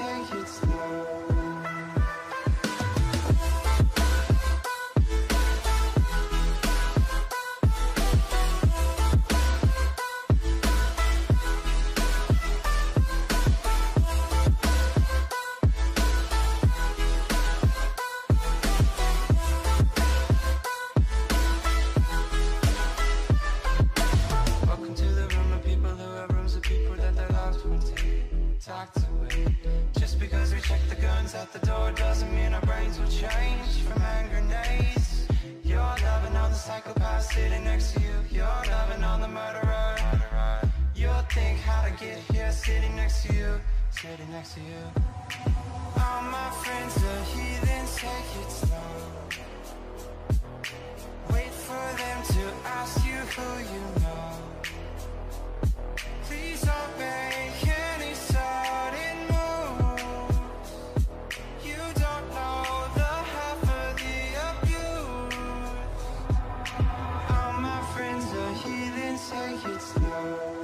Take it slow. Talked away. Just because we check the guns at the door doesn't mean our brains will change from hand grenades. You're loving on the psychopath sitting next to you. You're loving on the murderer. You'll think how to get here sitting next to you. Sitting next to you. All my friends are heathens, take it slow. it's.